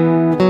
you